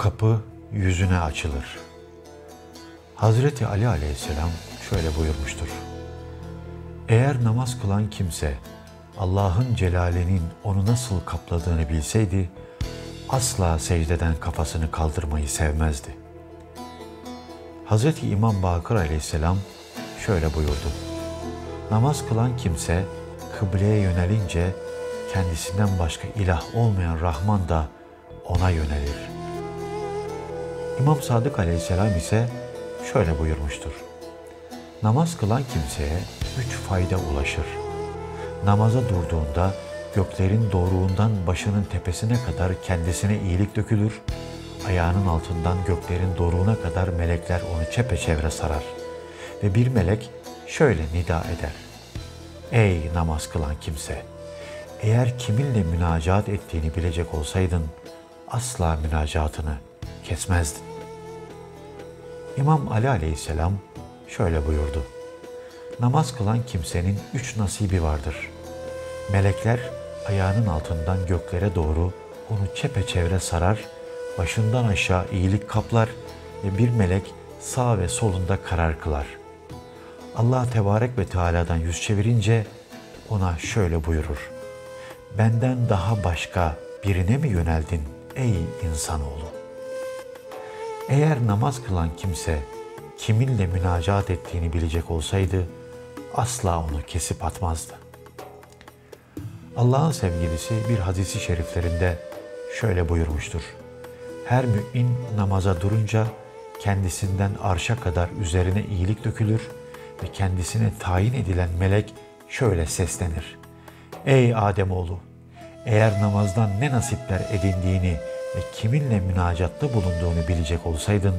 kapı yüzüne açılır. Hazreti Ali aleyhisselam şöyle buyurmuştur. Eğer namaz kılan kimse Allah'ın celalinin onu nasıl kapladığını bilseydi, asla secdeden kafasını kaldırmayı sevmezdi. Hazreti İmam Bakır aleyhisselam şöyle buyurdu. Namaz kılan kimse kıbleye yönelince kendisinden başka ilah olmayan Rahman da ona yönelir. İmam Sadık aleyhisselam ise şöyle buyurmuştur. Namaz kılan kimseye üç fayda ulaşır. Namaza durduğunda göklerin doğruğundan başının tepesine kadar kendisine iyilik dökülür, ayağının altından göklerin doruğuna kadar melekler onu çepeçevre sarar. Ve bir melek şöyle nida eder. Ey namaz kılan kimse! Eğer kiminle münacat ettiğini bilecek olsaydın, asla münacatını kesmezdin. İmam Ali aleyhisselam şöyle buyurdu. Namaz kılan kimsenin üç nasibi vardır. Melekler ayağının altından göklere doğru onu çepeçevre sarar, başından aşağı iyilik kaplar ve bir melek sağ ve solunda karar kılar. Allah Tebarek ve Teala'dan yüz çevirince ona şöyle buyurur. Benden daha başka birine mi yöneldin ey insanoğlu? Eğer namaz kılan kimse kiminle münacat ettiğini bilecek olsaydı asla onu kesip atmazdı. Allah'ın sevgilisi bir hadisi şeriflerinde şöyle buyurmuştur. Her mümin namaza durunca kendisinden arşa kadar üzerine iyilik dökülür ve kendisine tayin edilen melek şöyle seslenir. Ey Ademoğlu! Eğer namazdan ne nasipler edindiğini ve kiminle münacatta bulunduğunu bilecek olsaydın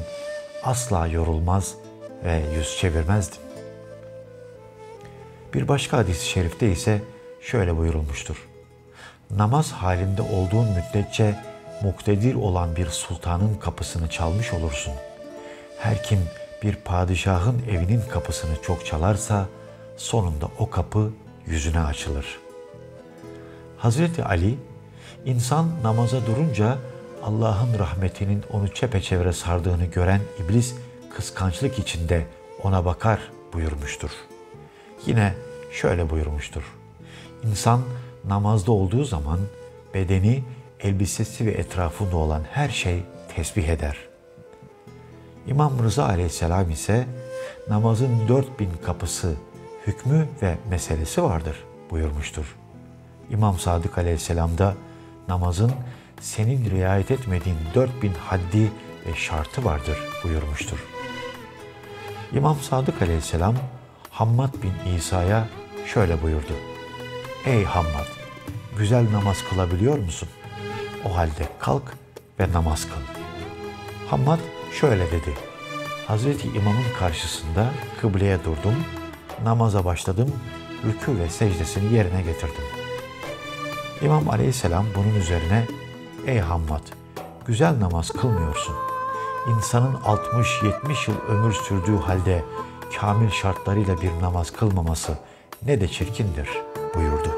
asla yorulmaz ve yüz çevirmezdin. Bir başka hadis-i şerifte ise şöyle buyurulmuştur. Namaz halinde olduğun müddetçe muktedir olan bir sultanın kapısını çalmış olursun. Her kim bir padişahın evinin kapısını çok çalarsa sonunda o kapı yüzüne açılır. Hazreti Ali, insan namaza durunca Allah'ın rahmetinin onu çepeçevre sardığını gören iblis kıskançlık içinde ona bakar buyurmuştur. Yine şöyle buyurmuştur. İnsan namazda olduğu zaman bedeni, elbisesi ve etrafında olan her şey tesbih eder. İmam Rıza aleyhisselam ise namazın dört bin kapısı, hükmü ve meselesi vardır buyurmuştur. İmam Sadık aleyhisselam da namazın senin riayet etmediğin dört bin haddi ve şartı vardır buyurmuştur. İmam Sadık aleyhisselam Hammad bin İsa'ya şöyle buyurdu. Ey Hammad! Güzel namaz kılabiliyor musun? O halde kalk ve namaz kıl. Hammad şöyle dedi. Hazreti İmam'ın karşısında kıbleye durdum, namaza başladım, rükû ve secdesini yerine getirdim. İmam aleyhisselam bunun üzerine Ey Hammad, güzel namaz kılmıyorsun. İnsanın 60-70 yıl ömür sürdüğü halde kamil şartlarıyla bir namaz kılmaması ne de çirkindir buyurdu.